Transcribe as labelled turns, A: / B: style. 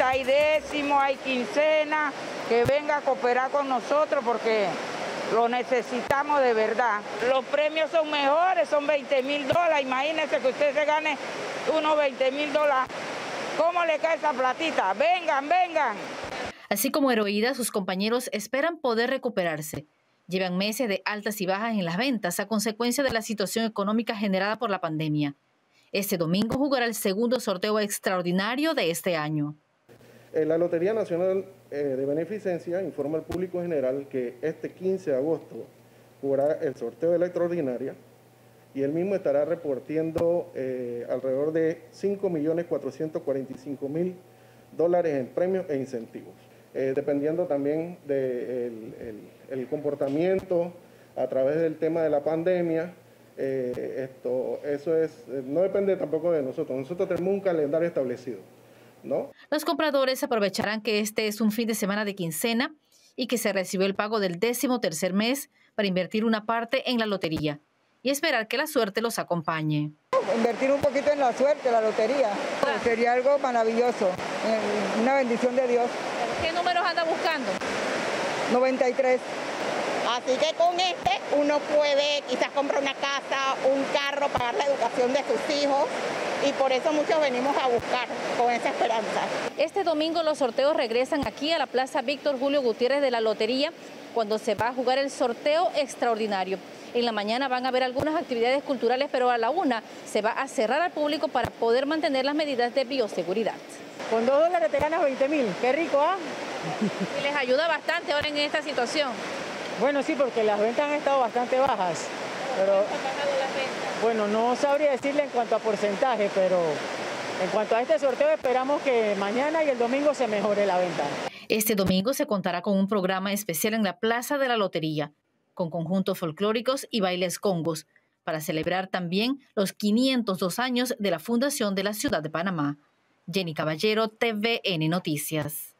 A: hay décimo, hay quincena, que venga a cooperar con nosotros porque lo necesitamos de verdad. Los premios son mejores, son 20 mil dólares. Imagínense que usted se gane unos 20 mil dólares. ¿Cómo le cae esa platita? Vengan, vengan.
B: Así como Heroída, sus compañeros esperan poder recuperarse. Llevan meses de altas y bajas en las ventas a consecuencia de la situación económica generada por la pandemia. Este domingo jugará el segundo sorteo extraordinario de este año.
C: Eh, la Lotería Nacional eh, de Beneficencia informa al público general que este 15 de agosto jugará el sorteo de la extraordinaria y el mismo estará reportiendo eh, alrededor de 5.445.000 dólares en premios e incentivos, dependiendo también del comportamiento a través del tema de la pandemia esto, eso es, no depende tampoco de nosotros. Nosotros tenemos un calendario establecido, ¿no?
B: Los compradores aprovecharán que este es un fin de semana de quincena y que se recibió el pago del décimo tercer mes para invertir una parte en la lotería y esperar que la suerte los acompañe.
A: Invertir un poquito en la suerte, la lotería, sería algo maravilloso, eh, una bendición de Dios.
B: ¿Qué números anda buscando?
A: 93.
D: Así que con este uno puede quizás comprar una casa, un carro, pagar la educación de sus hijos y por eso muchos venimos a buscar con esa esperanza.
B: Este domingo los sorteos regresan aquí a la Plaza Víctor Julio Gutiérrez de la Lotería cuando se va a jugar el sorteo extraordinario. En la mañana van a haber algunas actividades culturales, pero a la una se va a cerrar al público para poder mantener las medidas de bioseguridad.
A: Con dos dólares te ganas 20 mil, qué rico, ¿ah?
B: Y les ayuda bastante ahora en esta situación.
A: Bueno, sí, porque las ventas han estado bastante bajas. Pero,
B: han bajado las ventas?
A: Bueno, no sabría decirle en cuanto a porcentaje, pero en cuanto a este sorteo esperamos que mañana y el domingo se mejore la venta.
B: Este domingo se contará con un programa especial en la Plaza de la Lotería, con conjuntos folclóricos y bailes congos, para celebrar también los 502 años de la fundación de la ciudad de Panamá. Jenny Caballero, TVN Noticias.